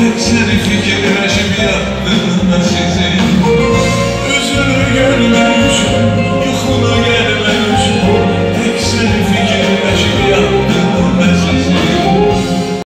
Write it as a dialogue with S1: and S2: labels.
S1: Δεν ξέρει φύγε